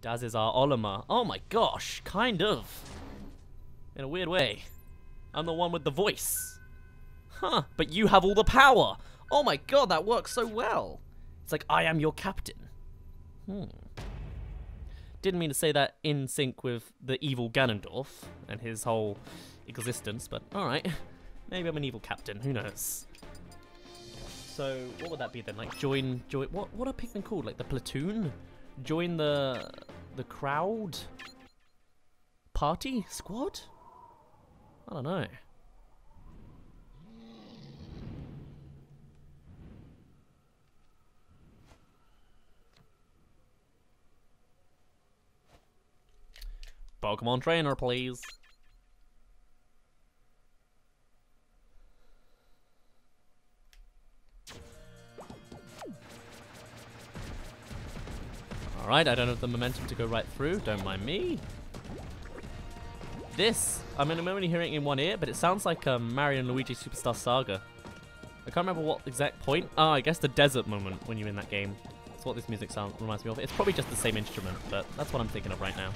Daz is our Olimar. Oh my gosh, kind of. In a weird way. I'm the one with the voice. Huh, but you have all the power. Oh my god, that works so well. It's like I am your captain. Hmm. Didn't mean to say that in sync with the evil Ganondorf and his whole existence, but alright. Maybe I'm an evil captain, who knows. So, what would that be then? Like, join, join, what, what are Pikmin called? Like, the platoon? Join the, the crowd? Party? Squad? I don't know. Pokemon trainer, please. Alright, I don't have the momentum to go right through. Don't mind me. This, I mean, I'm only hearing it in one ear, but it sounds like um, Mario and Luigi Superstar Saga. I can't remember what exact point. Oh, I guess the desert moment when you're in that game. That's what this music sound reminds me of. It's probably just the same instrument, but that's what I'm thinking of right now.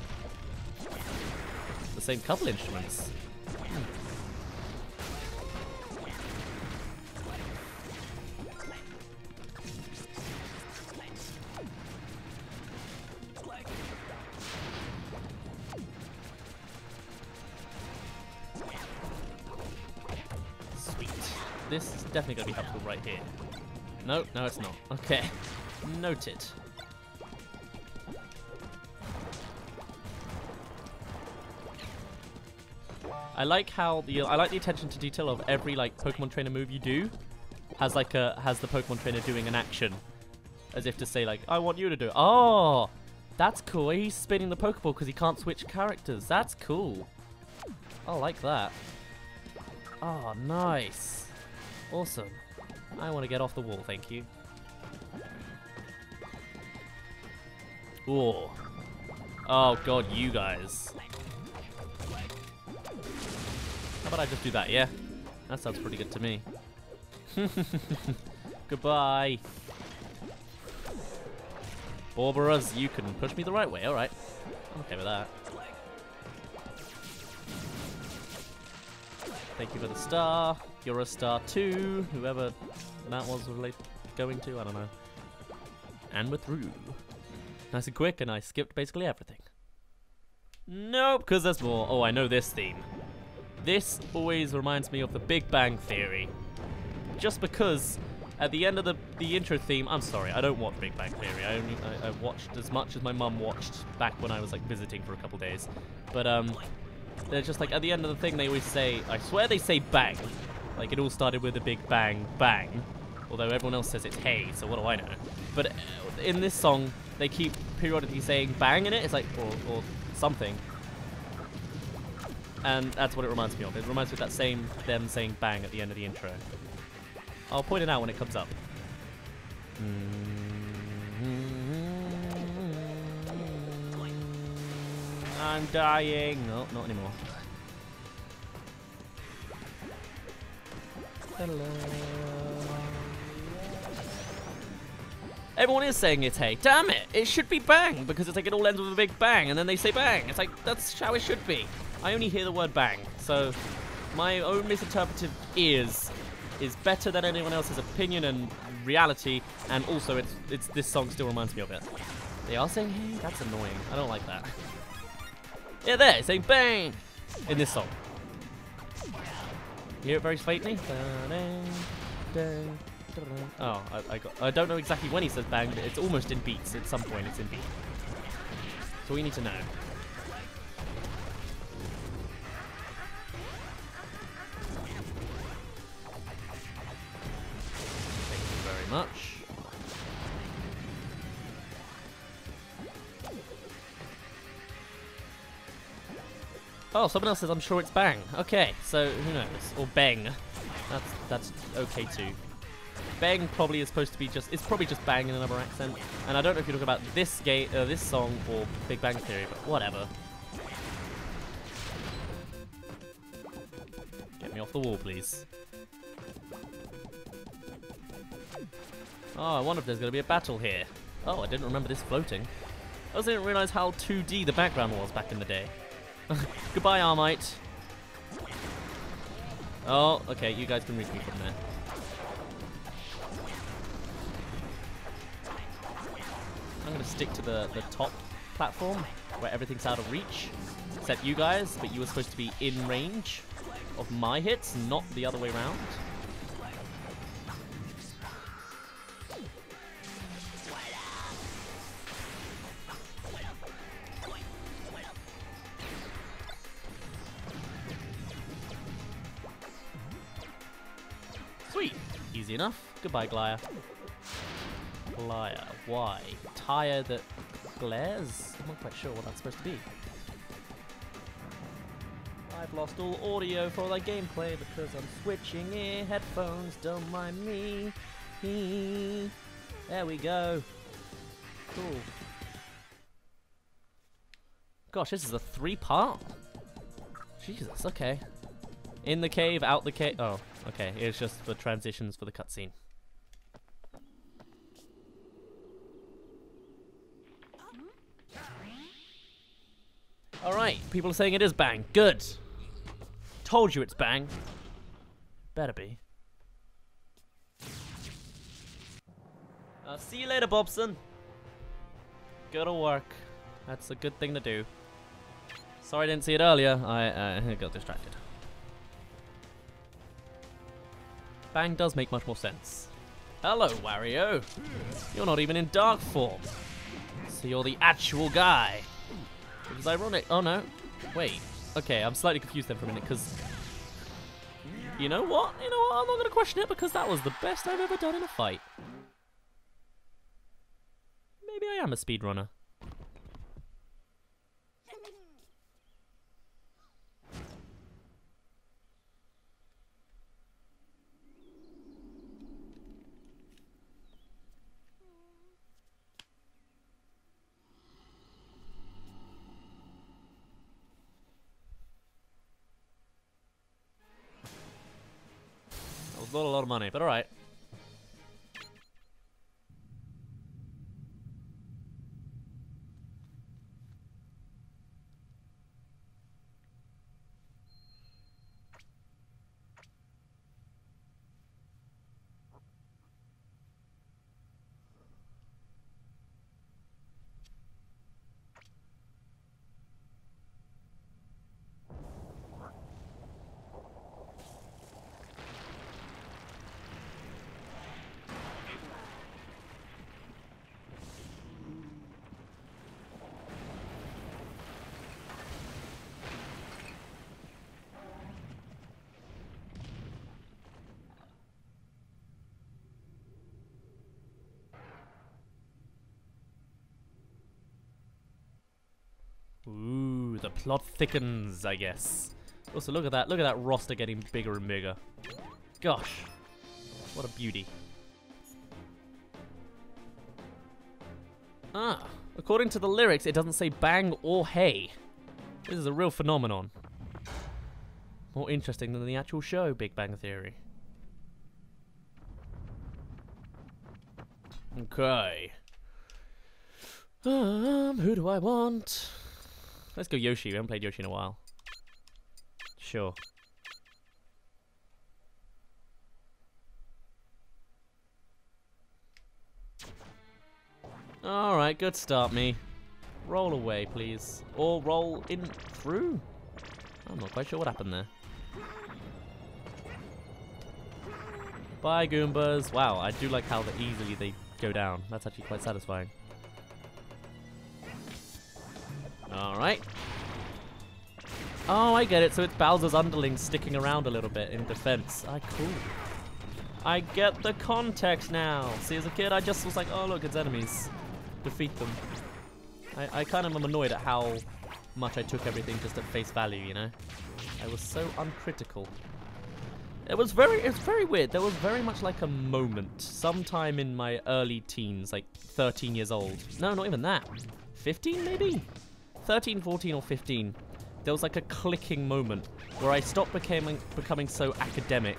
The same couple instruments. This is definitely going to be helpful right here. No, no it's not. Okay. Noted. I like how the I like the attention to detail of every like Pokemon trainer move you do has like a has the Pokemon trainer doing an action as if to say like I want you to do it. Oh, that's cool. He's spinning the Pokeball because he can't switch characters. That's cool. I like that. Oh, nice. Awesome. I want to get off the wall, thank you. Ooh. Oh god, you guys. How about I just do that, yeah? That sounds pretty good to me. Goodbye. Borboras, you can push me the right way, alright. I'm okay with that. Thank you for the star. You're a star too. Whoever that was related going to, I don't know. And we're through. Nice and quick, and I skipped basically everything. Nope, because there's more. Oh, I know this theme. This always reminds me of the Big Bang Theory. Just because at the end of the, the intro theme, I'm sorry, I don't watch Big Bang Theory. I only I, I watched as much as my mum watched back when I was like visiting for a couple days. But um, they're just like at the end of the thing they always say, I swear they say bang. Like it all started with a big bang bang. Although everyone else says it's hey, so what do I know? But uh, in this song, they keep periodically saying bang in it. It's like or, or something. And that's what it reminds me of. It reminds me of that same them saying bang at the end of the intro. I'll point it out when it comes up. I'm dying. No, not anymore. Hello. Everyone is saying it's hey. Damn it! It should be bang because it's like it all ends with a big bang and then they say bang. It's like that's how it should be. I only hear the word bang, so my own misinterpretive ears is better than anyone else's opinion and reality, and also it's it's this song still reminds me of it. They are saying hey, that's annoying. I don't like that. Yeah, there, it's saying bang in this song. You hear it very faintly? Oh, I, I, got. I don't know exactly when he says bang, but it's almost in beats. At some point, it's in beat. So we need to know. Thank you very much. Oh, someone else says I'm sure it's bang. Okay, so who knows? Or bang. That's that's okay too. Bang probably is supposed to be just it's probably just bang in another accent. And I don't know if you're talking about this game uh, this song or Big Bang Theory, but whatever. Get me off the wall, please. Oh, I wonder if there's gonna be a battle here. Oh, I didn't remember this floating. I also didn't realize how 2D the background was back in the day. Goodbye, Armight. Oh, okay, you guys can reach me from there. I'm gonna stick to the, the top platform where everything's out of reach. Except you guys, but you were supposed to be in range of my hits, not the other way around. Goodbye, Glire. Glire. Why? Tire that glares? I'm not quite sure what that's supposed to be. I've lost all audio for the gameplay because I'm switching ear headphones. Don't mind me. There we go. Cool. Gosh, this is a three-part. Jesus. Okay. In the cave, out the cave. Oh, okay. It's just the transitions for the cutscene. Alright, people are saying it is bang. Good. Told you it's bang. Better be. Uh, see you later, Bobson. Go to work. That's a good thing to do. Sorry I didn't see it earlier. I uh, got distracted. Bang does make much more sense. Hello, Wario. You're not even in dark form. So you're the actual guy. Which is ironic. Oh no. Wait. Okay, I'm slightly confused then for a minute because. You know what? You know what? I'm not going to question it because that was the best I've ever done in a fight. Maybe I am a speedrunner. Not a lot of money, but alright. Ooh, the plot thickens, I guess. Also, look at that. Look at that roster getting bigger and bigger. Gosh. What a beauty. Ah, according to the lyrics, it doesn't say bang or hey. This is a real phenomenon. More interesting than the actual show, Big Bang Theory. Okay. Um, who do I want? Let's go Yoshi. We haven't played Yoshi in a while. Sure. Alright, good start, me. Roll away, please. Or roll in through? I'm not quite sure what happened there. Bye, Goombas. Wow, I do like how easily they go down. That's actually quite satisfying. Alright. Oh, I get it. So it's Bowser's underlings sticking around a little bit in defense. Ah, cool. I get the context now. See, as a kid, I just was like, oh, look, it's enemies. Defeat them. I, I kind of am annoyed at how much I took everything just at face value, you know? I was so uncritical. It was very, it's very weird. There was very much like a moment, sometime in my early teens, like 13 years old. No, not even that. 15 maybe? 13, 14, or 15, there was like a clicking moment where I stopped becoming becoming so academic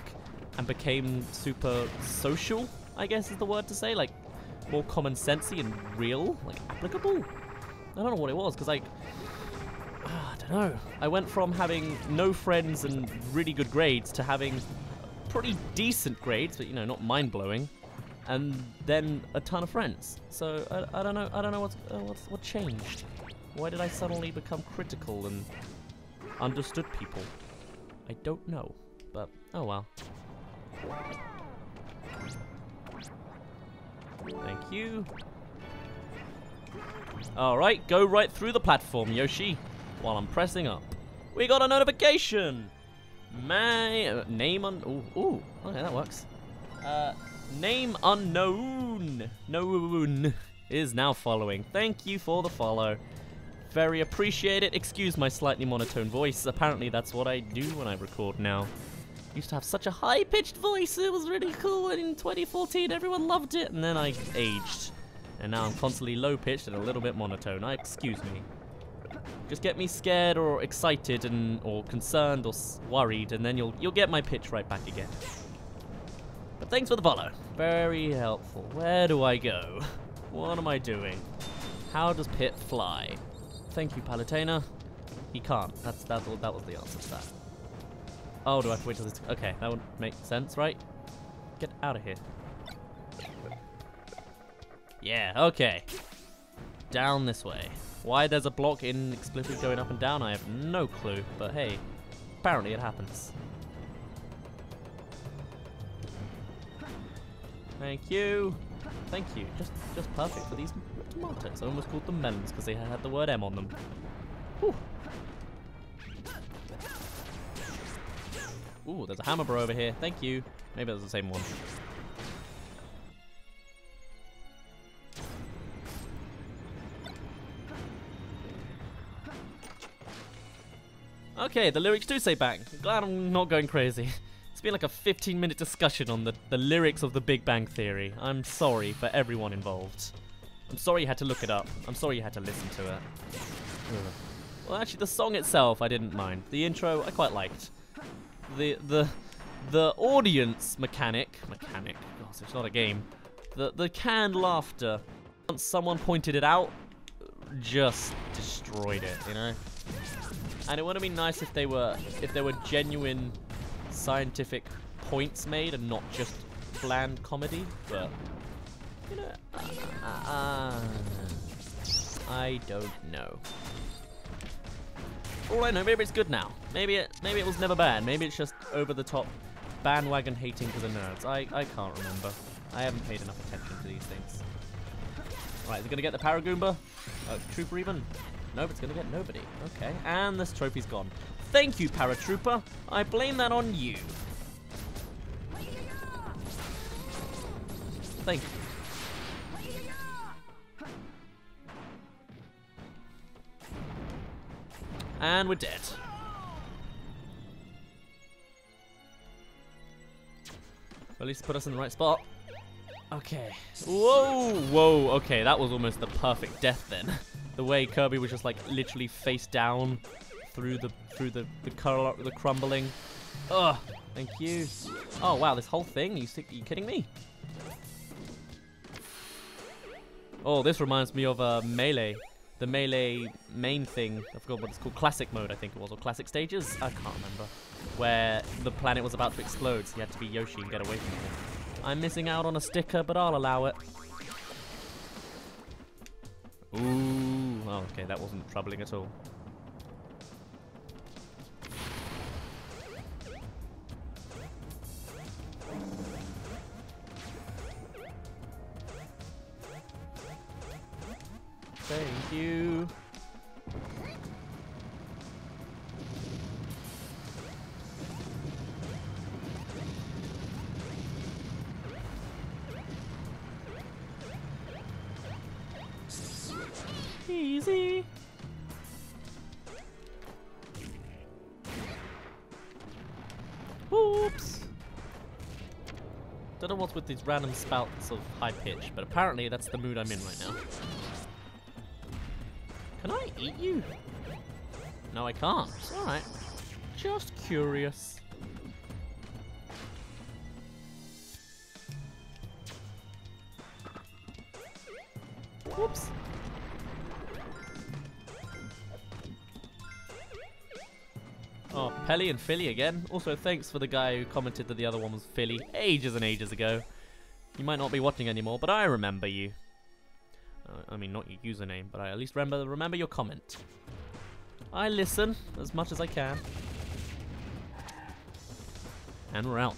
and became super social, I guess is the word to say, like more common sensey and real, like applicable. I don't know what it was, because like, I don't know. I went from having no friends and really good grades to having pretty decent grades, but you know, not mind blowing, and then a ton of friends. So I, I don't know. I don't know what's, uh, what's what changed. Why did I suddenly become critical and understood people? I don't know, but oh well. Thank you. Alright, go right through the platform, Yoshi, while I'm pressing up. We got a notification! My uh, name un- ooh, ooh, okay, that works. Uh, name unknown, known, is now following. Thank you for the follow. Very appreciated. Excuse my slightly monotone voice. Apparently that's what I do when I record now. Used to have such a high-pitched voice. It was really cool And in 2014. Everyone loved it. And then I aged. And now I'm constantly low-pitched and a little bit monotone. I excuse me. Just get me scared or excited and or concerned or worried, and then you'll you'll get my pitch right back again. But thanks for the follow. Very helpful. Where do I go? What am I doing? How does Pit fly? Thank you, Palutena. He can't. That's that. That was the answer to that. Oh, do I have to wait till this? Okay, that would make sense, right? Get out of here. Yeah. Okay. Down this way. Why there's a block in inexplicably going up and down, I have no clue. But hey, apparently it happens. Thank you. Thank you. Just just perfect for these tomatoes. I almost called them melons because they had the word M on them. Whew. Ooh, there's a hammer bro over here. Thank you. Maybe that's the same one. Okay, the lyrics do say bang. Glad I'm not going crazy. Been like a 15 minute discussion on the, the lyrics of the Big Bang Theory. I'm sorry for everyone involved. I'm sorry you had to look it up. I'm sorry you had to listen to it. Ugh. Well, actually, the song itself I didn't mind. The intro I quite liked. The the the audience mechanic mechanic. Gosh, it's not a game. The the canned laughter. Once someone pointed it out, just destroyed it. You know. And it would have been nice if they were if there were genuine scientific points made and not just bland comedy. But you know, uh, uh, I don't know. All I know, maybe it's good now. Maybe it maybe it was never bad. Maybe it's just over the top bandwagon hating for the nerds. I I can't remember. I haven't paid enough attention to these things. Right, is it gonna get the Paragoomba? Uh, Trooper even? Nope, it's gonna get nobody. Okay, and this trophy's gone. Thank you, Paratrooper. I blame that on you. Thank you. And we're dead. at least put us in the right spot. Okay. Whoa, whoa. Okay, that was almost the perfect death then. the way Kirby was just like literally face down through the through the the, the crumbling. Ugh. Thank you. Oh wow, this whole thing? Are you, are you kidding me? Oh, this reminds me of uh, Melee. The Melee main thing. I forgot what it's called. Classic mode, I think it was, or classic stages. I can't remember. Where the planet was about to explode, so you had to be Yoshi and get away from it. I'm missing out on a sticker, but I'll allow it. Ooh. Oh, okay, that wasn't troubling at all. Thank you. Easy. Oops. Don't know what's with these random spouts of high pitch, but apparently that's the mood I'm in right now eat you? No, I can't. Alright. Just curious. Whoops. Oh, Pelly and Philly again. Also, thanks for the guy who commented that the other one was Philly ages and ages ago. You might not be watching anymore, but I remember you. I mean, not your username, but I at least remember remember your comment. I listen as much as I can. And we're out.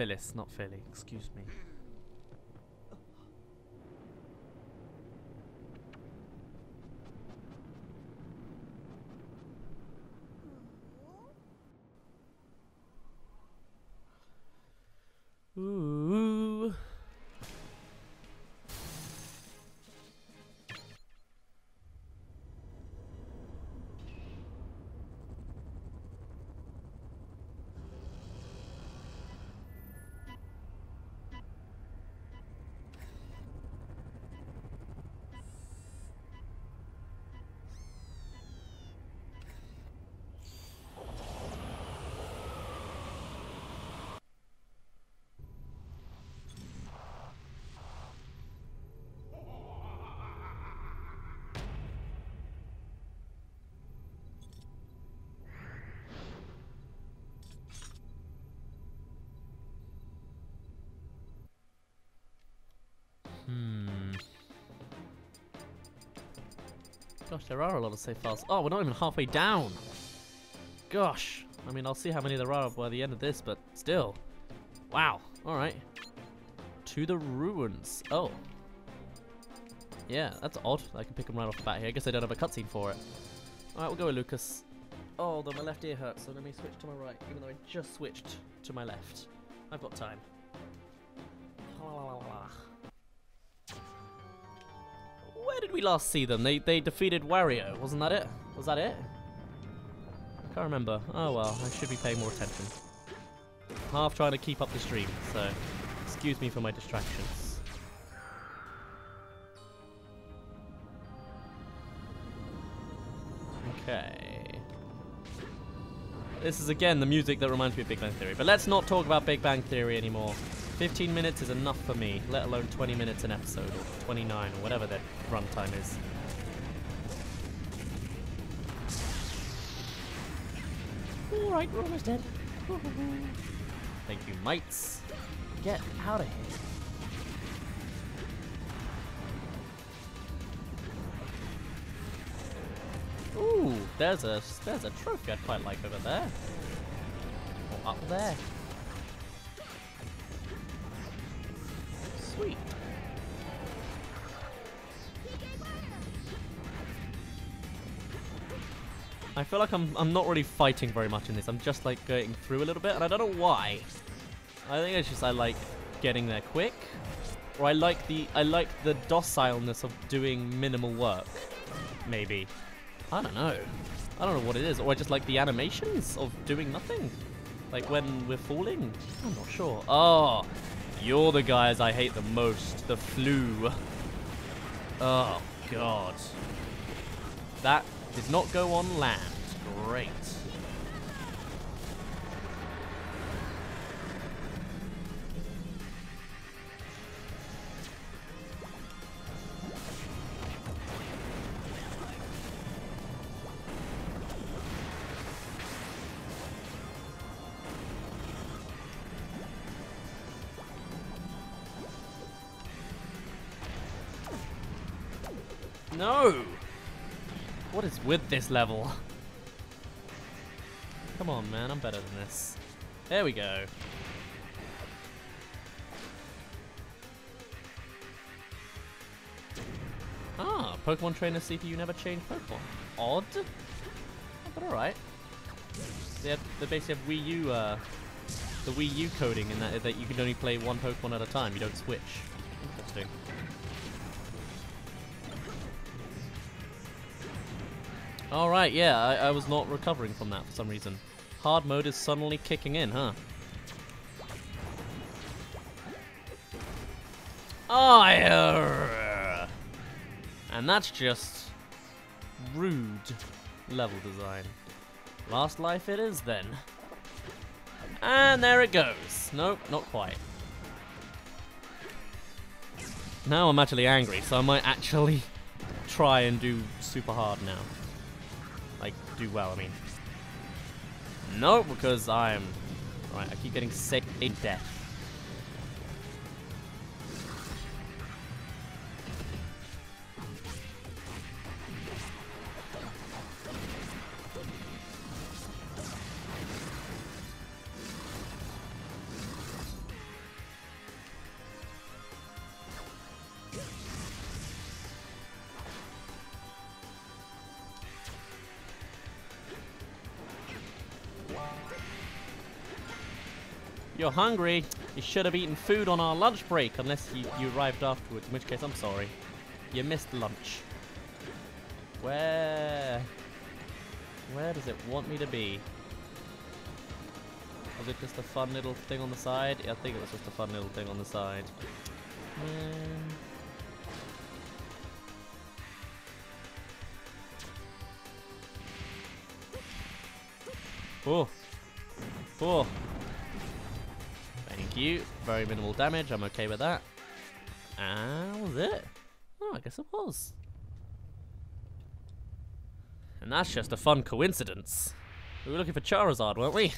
Phyllis, not Philly. Excuse me. Mm. Gosh, there are a lot of save files. Oh, we're not even halfway down. Gosh. I mean, I'll see how many there are by the end of this, but still. Wow. Alright. To the ruins. Oh. Yeah, that's odd. I can pick them right off the bat here. I guess I don't have a cutscene for it. Alright, we'll go with Lucas. Oh, though my left ear hurts, so let me switch to my right, even though I just switched to my left. I've got time. Did we last see them? They they defeated Wario, wasn't that it? Was that it? I can't remember. Oh well, I should be paying more attention. Half trying to keep up the stream, so excuse me for my distractions. Okay. This is again the music that reminds me of Big Bang Theory, but let's not talk about Big Bang Theory anymore. 15 minutes is enough for me, let alone 20 minutes an episode, or 29, or whatever the runtime is. Alright, we're almost dead. Thank you, mates. Get out of here. Ooh, there's a there's a trophy I'd quite like over there. Or up there. I feel like I'm I'm not really fighting very much in this. I'm just like going through a little bit, and I don't know why. I think it's just I like getting there quick, or I like the I like the docileness of doing minimal work. Maybe. I don't know. I don't know what it is, or I just like the animations of doing nothing. Like when we're falling. I'm not sure. Oh, you're the guys I hate the most. The flu. Oh, God. That did not go on land. Great. With this level? Come on, man, I'm better than this. There we go. Ah, Pokemon Trainer CPU never changed Pokemon. Odd. But alright. They, they basically have Wii U, uh, the Wii U coding in that, that you can only play one Pokemon at a time, you don't switch. Interesting. Alright, yeah, I, I was not recovering from that for some reason. Hard mode is suddenly kicking in, huh? Oh, yeah. And that's just rude level design. Last life it is then. And there it goes. Nope, not quite. Now I'm actually angry, so I might actually try and do super hard now. Like, do well, I mean. No, because I'm... I keep getting sick saved death. Hungry. You should have eaten food on our lunch break, unless you, you arrived afterwards, in which case I'm sorry. You missed lunch. Where... Where does it want me to be? Was it just a fun little thing on the side? Yeah, I think it was just a fun little thing on the side. Mm. Oh. Oh. Thank you. Very minimal damage. I'm okay with that. And was it? Oh, I guess it was. And that's just a fun coincidence. We were looking for Charizard, weren't we?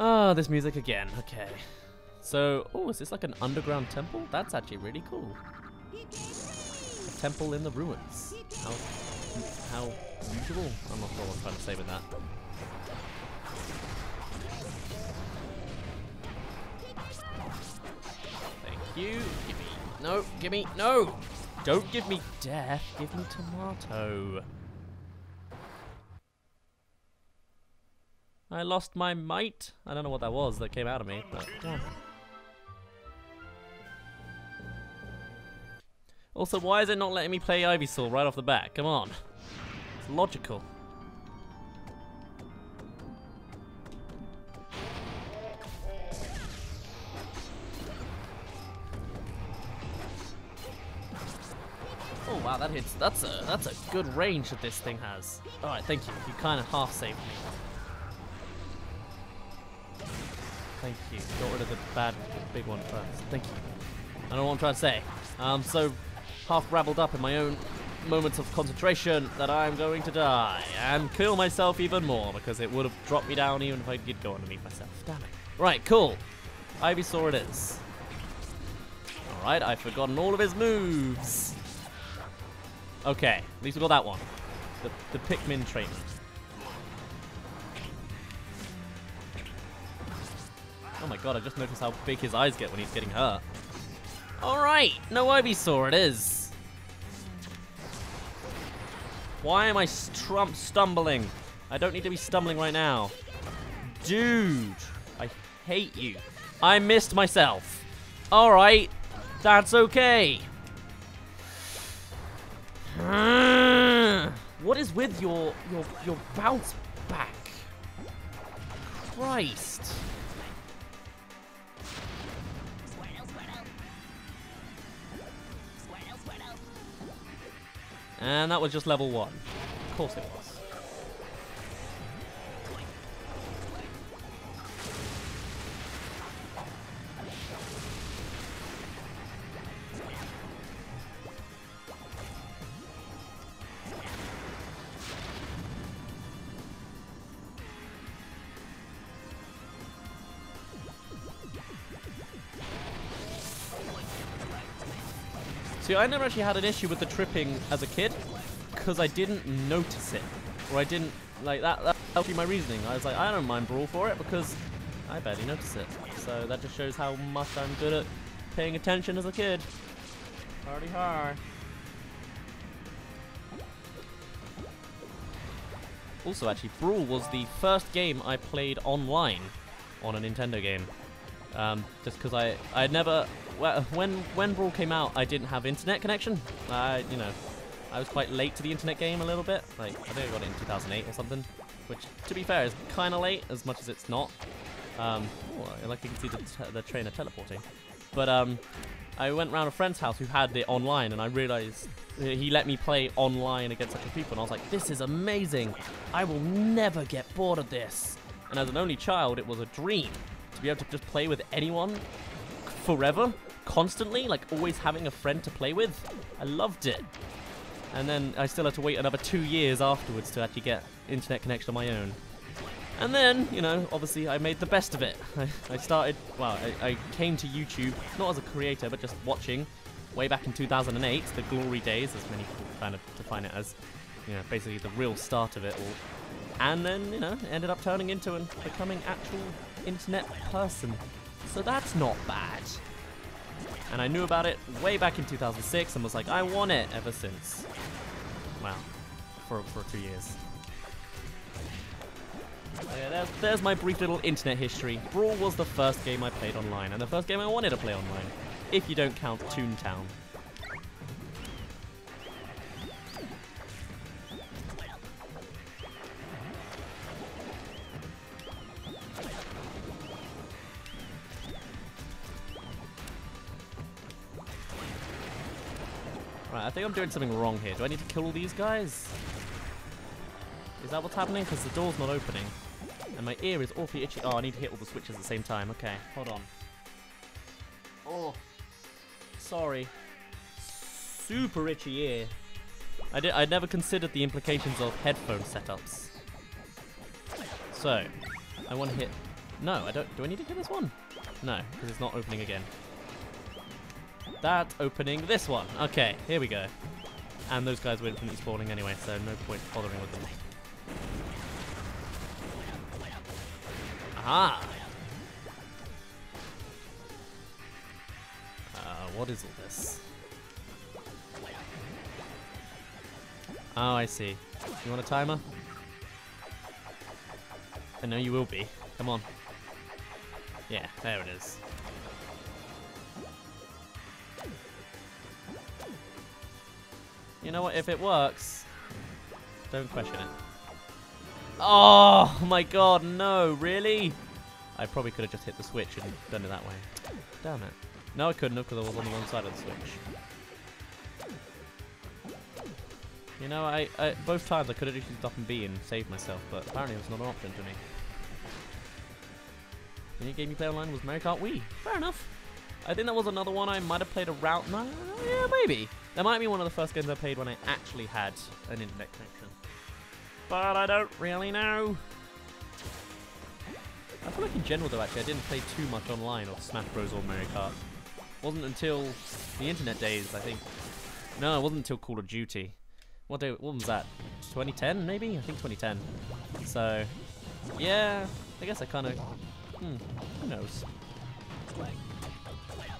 Ah, oh, this music again. Okay. So, oh, is this like an underground temple? That's actually really cool. A temple in the ruins. How usual? I'm not sure what I'm trying to say with that. Thank you. Give me... No, give me... No! Don't give me death. Give me tomato. I lost my might. I don't know what that was that came out of me, but. Also, why is it not letting me play Ivysaur right off the bat? Come on. Logical. Oh wow, that hits. That's a that's a good range that this thing has. All right, thank you. You kind of half saved me. Thank you. Got rid of the bad, big one first. Thank you. I don't know what I'm trying to say. Um, so half raveled up in my own moments of concentration that I'm going to die and kill myself even more because it would have dropped me down even if I did go underneath myself. Damn it. Right, cool. Ivysaur it is. Alright, I've forgotten all of his moves. Okay, at least we got that one. The, the Pikmin trainer. Oh my god, I just noticed how big his eyes get when he's getting hurt. Alright, no Ivysaur it is. Why am I strump stumbling? I don't need to be stumbling right now. Dude, I hate you. I missed myself. All right, that's okay. What is with your your your bounce back? Christ. And that was just level one. Of course it was. I never actually had an issue with the tripping as a kid because I didn't notice it. Or I didn't, like, that, that helped my reasoning. I was like, I don't mind Brawl for it because I barely notice it. So that just shows how much I'm good at paying attention as a kid. Party hard. Also, actually, Brawl was the first game I played online on a Nintendo game. Um, just because I I never well, when when Brawl came out, I didn't have internet connection. I you know I was quite late to the internet game a little bit. Like I think I got it in 2008 or something, which to be fair is kind of late as much as it's not. Um, oh, like you can see the, the trainer teleporting. But um, I went round a friend's house who had it online, and I realized he let me play online against other people, and I was like, this is amazing. I will never get bored of this. And as an only child, it was a dream to be able to just play with anyone forever, constantly, like always having a friend to play with. I loved it. And then I still had to wait another two years afterwards to actually get internet connection on my own. And then, you know, obviously I made the best of it. I, I started, well, I, I, came to YouTube, not as a creator, but just watching, way back in 2008, the glory days, as many people kind of define it as, you know, basically the real start of it all. And then, you know, ended up turning into and becoming actual internet person. So that's not bad. And I knew about it way back in 2006 and was like, I want it ever since. Well, for, for two years. Yeah, there's, there's my brief little internet history. Brawl was the first game I played online, and the first game I wanted to play online, if you don't count Toontown. Right, I think I'm doing something wrong here. Do I need to kill all these guys? Is that what's happening? Because the door's not opening. And my ear is awfully itchy. Oh, I need to hit all the switches at the same time. Okay, hold on. Oh, sorry. Super itchy ear. I did. I never considered the implications of headphone setups. So, I want to hit. No, I don't. Do I need to hit this one? No, because it's not opening again. That's opening this one. Okay, here we go. And those guys were infinitely spawning anyway, so no point bothering with them. Aha! Uh, what is all this? Oh, I see. You want a timer? I know you will be. Come on. Yeah, there it is. You know what? If it works, don't question it. Oh my god, no, really? I probably could have just hit the switch and done it that way. Damn it. No, I couldn't have because I was on the wrong side of the switch. You know, I, I both times I could have just used up and B and saved myself, but apparently it's not an option to me. The only game you play online was Mario Kart Wii. Fair enough. I think that was another one I might have played a route. No, yeah, maybe. That might be one of the first games I played when I actually had an internet connection but I don't really know. I feel like in general though actually I didn't play too much online of Smash Bros or Mario Kart. Wasn't until the internet days I think. No, it wasn't until Call of Duty. What day? What was that? 2010 maybe? I think 2010. So yeah, I guess I kind of. Hmm, who knows?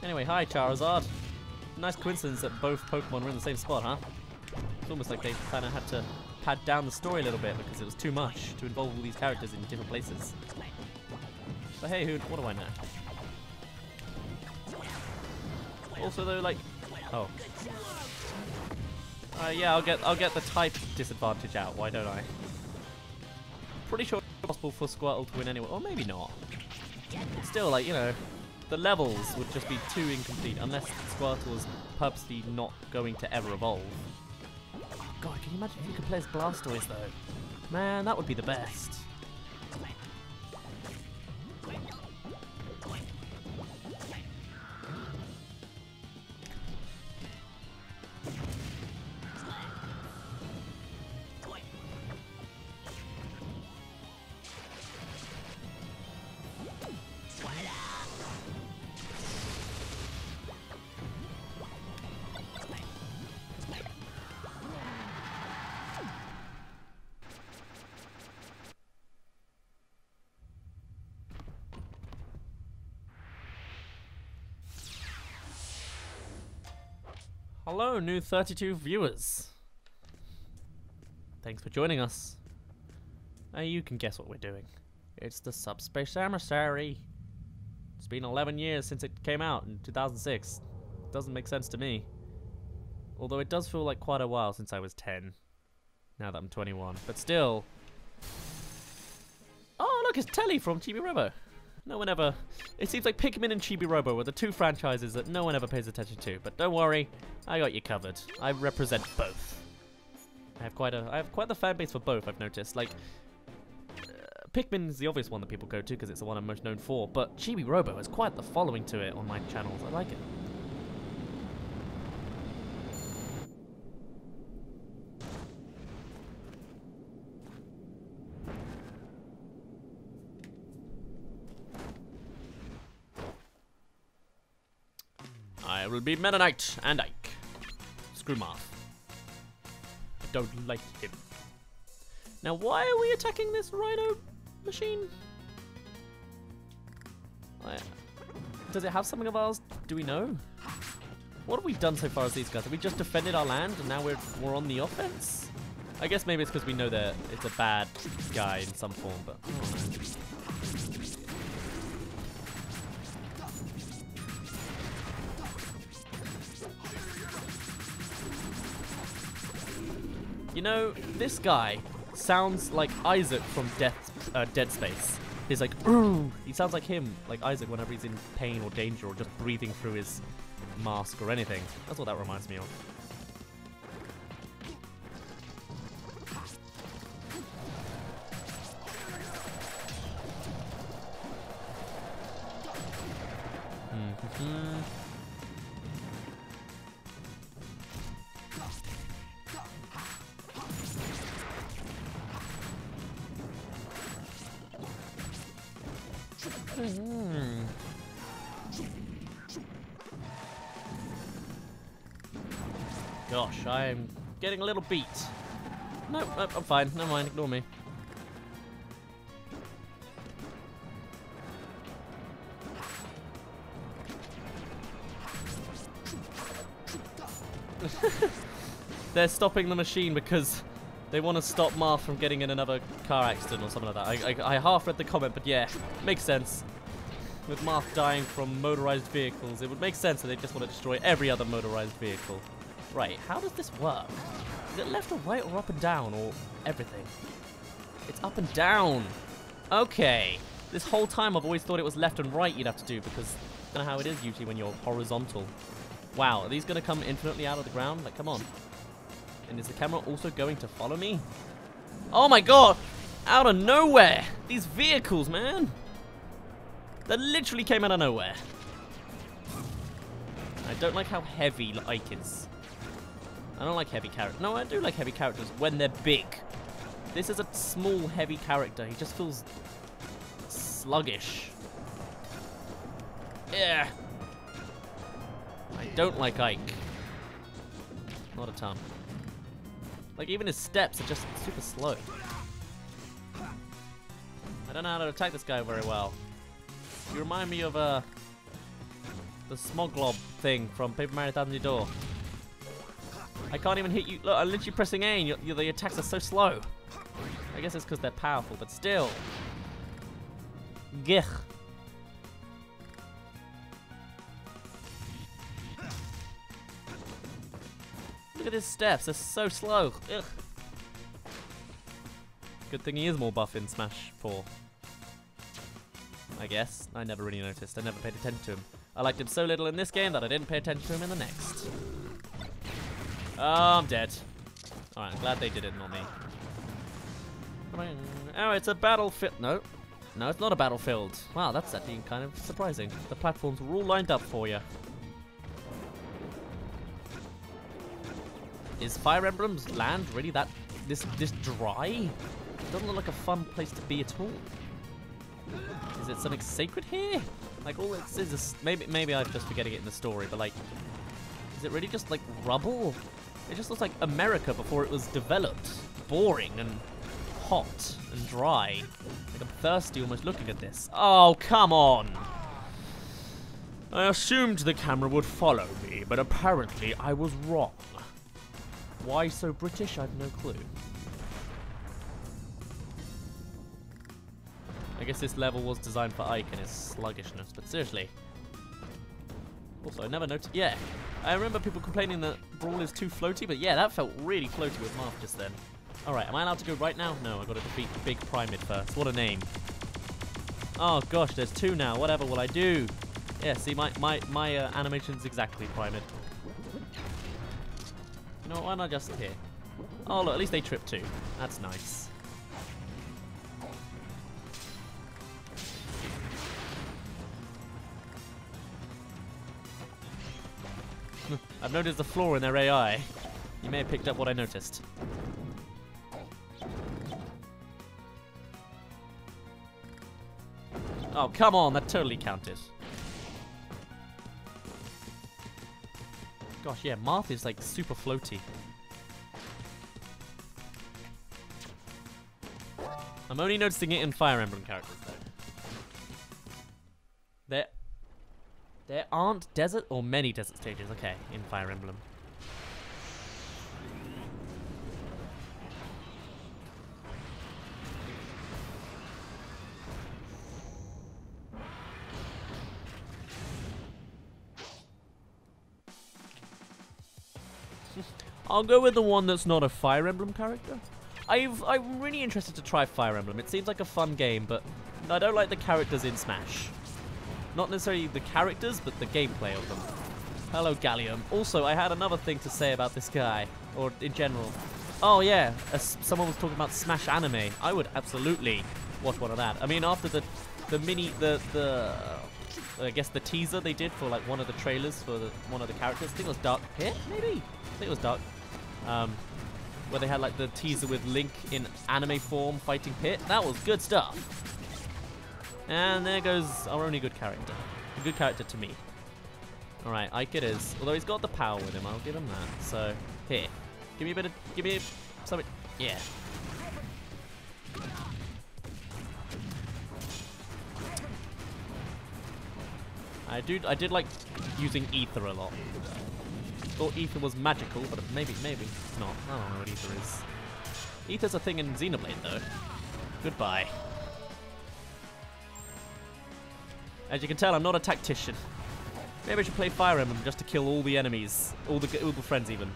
Anyway, hi Charizard. Nice coincidence that both Pokemon were in the same spot, huh? It's almost like they kind of had to pad down the story a little bit because it was too much to involve all these characters in different places. But hey, who? What do I know? Also, though, like, oh, uh, yeah, I'll get I'll get the type disadvantage out. Why don't I? Pretty sure it's possible for Squirtle to win anyway, or maybe not. still, like you know, the levels would just be too incomplete unless Squirtle is purposely not going to ever evolve. God, can you imagine if you could play as Blastoise though? Man, that would be the best. Hello, new 32 viewers. Thanks for joining us. Now you can guess what we're doing. It's the Subspace Emissary. It's been 11 years since it came out in 2006. It Doesn't make sense to me. Although it does feel like quite a while since I was 10. Now that I'm 21. But still. Oh, look, it's Telly from Chibi Robo. No one ever... It seems like Pikmin and Chibi Robo are the two franchises that no one ever pays attention to. But don't worry, I got you covered. I represent both. I have quite a... I have quite the fan base for both, I've noticed. Like, uh, Pikmin is the obvious one that people go to because it's the one I'm most known for, but Chibi Robo has quite the following to it on my channels. I like it. I will be Knight and Ike. Screw Marth. I don't like him. Now, why are we attacking this rhino machine? Does it have something of ours? Do we know? What have we done so far as these guys? Have we just defended our land and now we're, we're on the offense? I guess maybe it's because we know that it's a bad guy in some form, but... Hmm. You know, this guy sounds like Isaac from Death, uh, Dead Space. He's like, Ooh! he sounds like him, like Isaac whenever he's in pain or danger or just breathing through his mask or anything. That's what that reminds me of. Gosh, I'm getting a little beat. No, no, I'm fine. Never mind. Ignore me. They're stopping the machine because they want to stop Marth from getting in another car accident or something like that. I, I, I half read the comment, but yeah, makes sense. With Marth dying from motorized vehicles, it would make sense that they just want to destroy every other motorized vehicle. Right, how does this work? Is it left or right or up and down or everything? It's up and down. Okay. This whole time I've always thought it was left and right you'd have to do because I don't know how it is usually when you're horizontal. Wow, are these going to come infinitely out of the ground? Like, come on. And is the camera also going to follow me? Oh my god! Out of nowhere! These vehicles, man! That literally came out of nowhere. I don't like how heavy Ike is. I don't like heavy characters. No, I do like heavy characters when they're big. This is a small, heavy character. He just feels sluggish. Yeah. I don't like Ike. Not a ton. Like, even his steps are just super slow. I don't know how to attack this guy very well. You remind me of, uh, the Smoglob thing from Paper Mario Thousand Door. I can't even hit you. Look, I'm literally pressing A and the attacks are so slow. I guess it's because they're powerful, but still. Gich. Look at his steps, they're so slow. Ugh. Good thing he is more buff in Smash 4. I guess. I never really noticed. I never paid attention to him. I liked him so little in this game that I didn't pay attention to him in the next. Oh, I'm dead. Alright, I'm glad they did it, not me. Oh, it's a battlefield. No. No, it's not a battlefield. Wow, that's actually kind of surprising. The platforms were all lined up for you. Is Fire Emblem's land really that this this dry? It doesn't look like a fun place to be at all. Is it something sacred here? Like all it is is maybe maybe I'm just forgetting it in the story, but like is it really just like rubble? It just looks like America before it was developed. Boring and hot and dry. Like I'm thirsty almost looking at this. Oh, come on! I assumed the camera would follow me, but apparently I was wrong. Why so British? I have no clue. I guess this level was designed for Ike and his sluggishness, but seriously. Also, I never noticed. Yeah, I remember people complaining that Brawl is too floaty, but yeah, that felt really floaty with Marth just then. Alright, am I allowed to go right now? No, i got to defeat Big Primid first. What a name. Oh gosh, there's two now. Whatever will I do? Yeah, see, my, my, my uh, animation's exactly Primid. You know, what, why not just here? Oh, look, at least they trip too. That's nice. I've noticed a flaw in their AI. You may have picked up what I noticed. Oh, come on, that totally counted. Gosh, yeah, Marth is like super floaty. I'm only noticing it in Fire Emblem characters there aren't desert or many desert stages. Okay, in Fire Emblem. I'll go with the one that's not a Fire Emblem character. I've, I'm really interested to try Fire Emblem. It seems like a fun game, but I don't like the characters in Smash. Not necessarily the characters, but the gameplay of them. Hello, Galleom. Also, I had another thing to say about this guy, or in general. Oh yeah, someone was talking about Smash anime. I would absolutely watch one of that. I mean, after the the mini, the the I guess the teaser they did for like one of the trailers for the, one of the characters. I think it was Dark Pit, maybe. I think it was Dark um, where they had like the teaser with Link in anime form fighting Pit. That was good stuff. And there goes our only good character. A good character to me. Alright, Ike it is. Although he's got the power with him, I'll give him that. So, here. Give me a bit of, give me something. Yeah. I do, I did like using Ether a lot. Thought ether was magical, but maybe, maybe not. I don't know what ether is. Ether's a thing in Xenoblade, though. Goodbye. As you can tell, I'm not a tactician. Maybe I should play Fire Emblem just to kill all the enemies. All the, all friends, even.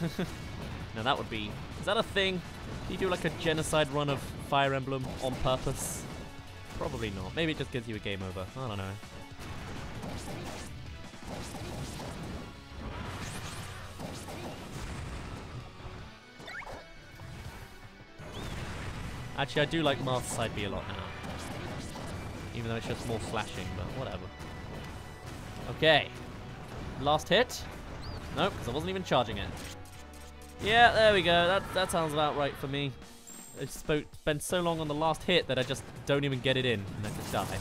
now, that would be... Is that a thing? Do you do like a genocide run of Fire Emblem on purpose? Probably not. Maybe it just gives you a game over. I don't know. Actually, I do like Marth's side B a lot now. Even though it's just more flashing, but whatever. Okay. Last hit. Nope, because I wasn't even charging it. Yeah, there we go. That, that sounds about right for me. I spent so long on the last hit that I just don't even get it in and I just die.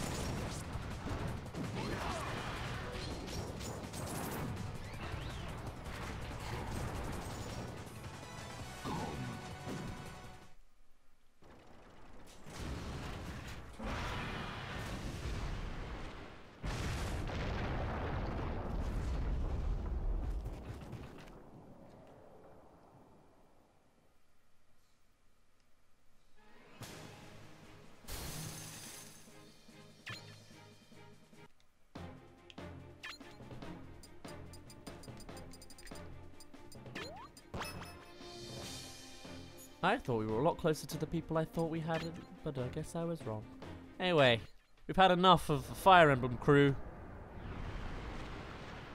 Closer to the people I thought we had, but I guess I was wrong. Anyway, we've had enough of the Fire Emblem crew.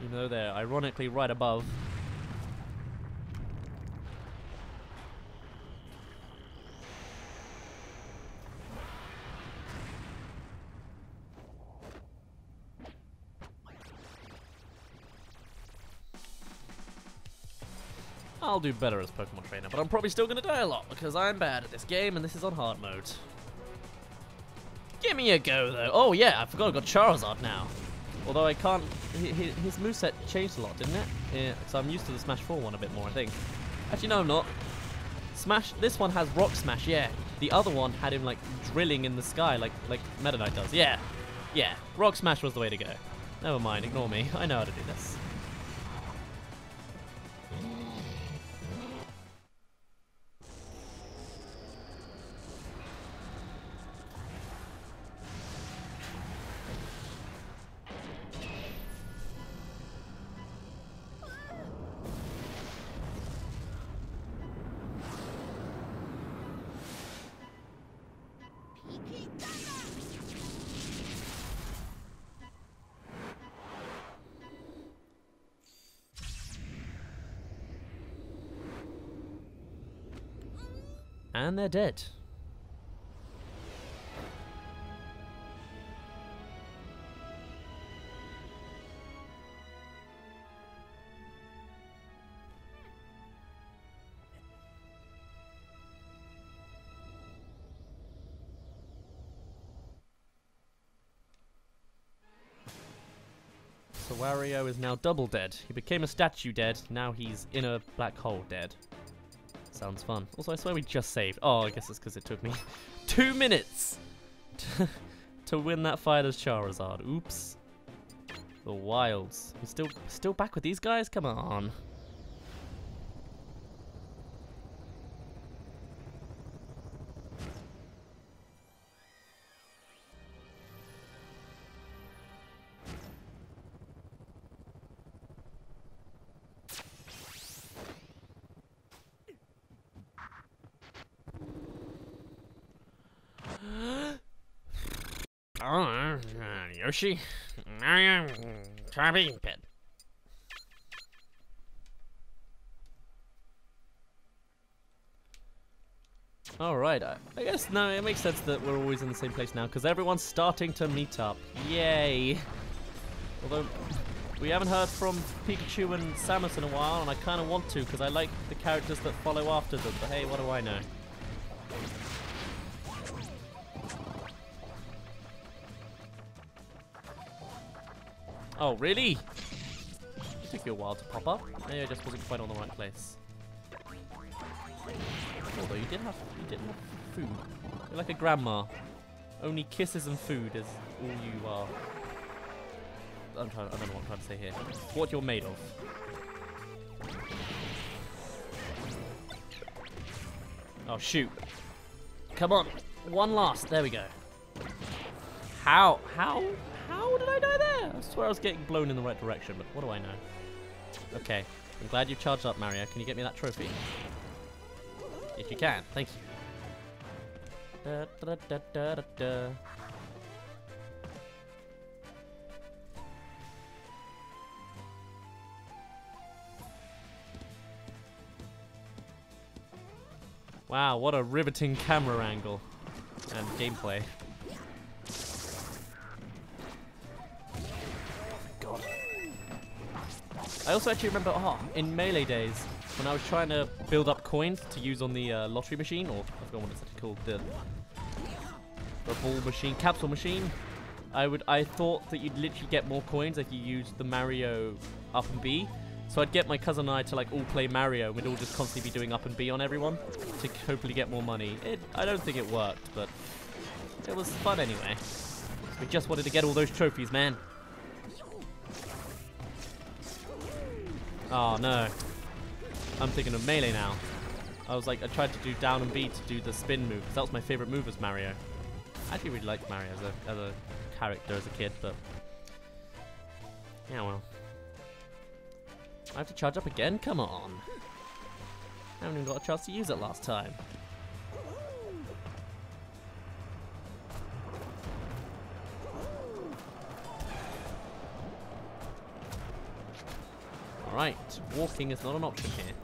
Even though they're ironically right above. I'll do better as Pokemon Trainer, but I'm probably still going to die a lot because I'm bad at this game and this is on hard mode. Give me a go, though. Oh, yeah, I forgot I've got Charizard now. Although I can't... His, moveset changed a lot, didn't it? Yeah, so I'm used to the Smash 4 one a bit more, I think. Actually, no, I'm not. Smash... This one has Rock Smash, yeah. The other one had him, like, drilling in the sky like, like Meta Knight does. Yeah. Yeah. Rock Smash was the way to go. Never mind, ignore me. I know how to do this. And they're dead. Wario is now double dead. He became a statue dead, now he's in a black hole dead. Sounds fun. Also, I swear we just saved. Oh, I guess it's because it took me two minutes to, to win that fight as Charizard. Oops. The Wilds. We're still, still back with these guys? Come on. Uh, Yoshi, Mario, Kirby, Pit. Alright, I, I guess, no, it makes sense that we're always in the same place now, because everyone's starting to meet up. Yay! Although, we haven't heard from Pikachu and Samus in a while, and I kind of want to, because I like the characters that follow after them, but hey, what do I know? Oh, really? It took you a while to pop up. Maybe I just wasn't quite on the right place. Although you did have you did have food. You're like a grandma. Only kisses and food is all you are. I'm trying I don't know what I'm trying to say here. What you're made of. Oh shoot. Come on. One last. There we go. How? How? How did I die there? I swear I was getting blown in the right direction, but what do I know? Okay. I'm glad you charged up, Mario. Can you get me that trophy? If you can. Thank you. Da, da, da. Wow, what a riveting camera angle and gameplay. I also actually remember, oh, in Melee days, when I was trying to build up coins to use on the uh, lottery machine, or I forgot what it's actually called, the, the ball machine, capsule machine, I would, I thought that you'd literally get more coins if you used the Mario up and B. So I'd get my cousin and I to like all play Mario, and we'd all just constantly be doing up and B on everyone to hopefully get more money. It, I don't think it worked, but it was fun anyway. We just wanted to get all those trophies, man. Oh no. I'm thinking of Melee now. I was like, I tried to do down and B to do the spin move, because that was my favorite move as Mario. I actually really liked Mario as a, as a character as a kid, but... Yeah, well. I have to charge up again? Come on. I haven't even got a chance to use it last time. Alright, walking is not an option here.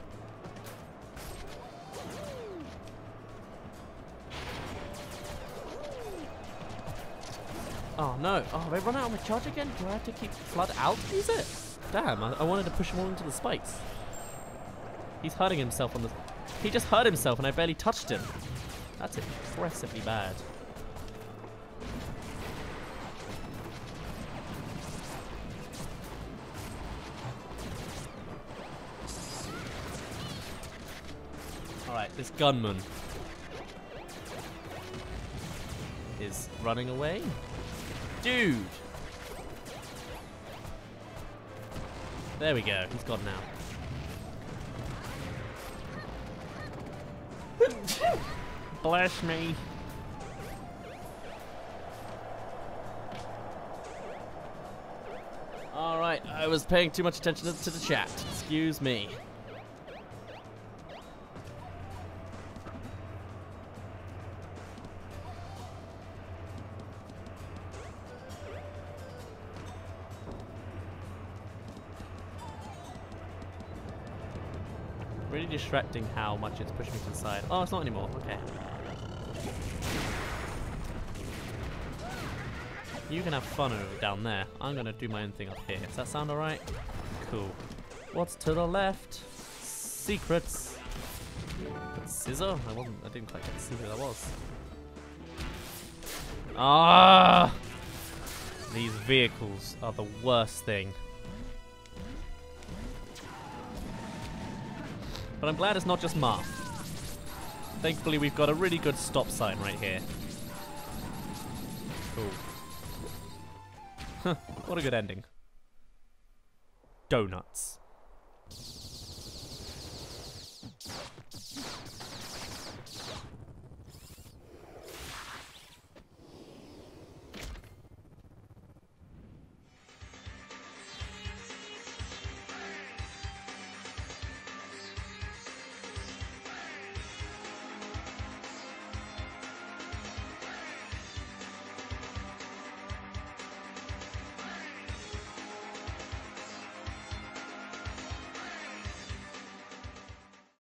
Oh no, oh I run out of my charge again? Do I have to keep FLUDD out use it? Damn, I, I wanted to push him all into the spikes. He's hurting himself on the... He just hurt himself and I barely touched him. That's impressively bad. This gunman is running away. Dude! There we go, he's gone now. Bless me. Alright, I was paying too much attention to the chat. Excuse me. Really distracting how much it's pushing me to the side. Oh, it's not anymore. Okay. You can have fun over down there. I'm gonna do my own thing up here. Does that sound alright? Cool. What's to the left? Secrets. Scissor? I wasn't. I didn't quite get to see who that was. Ah! These vehicles are the worst thing. But I'm glad it's not just Marth. Thankfully, we've got a really good stop sign right here. Cool. Huh, what a good ending. Donuts.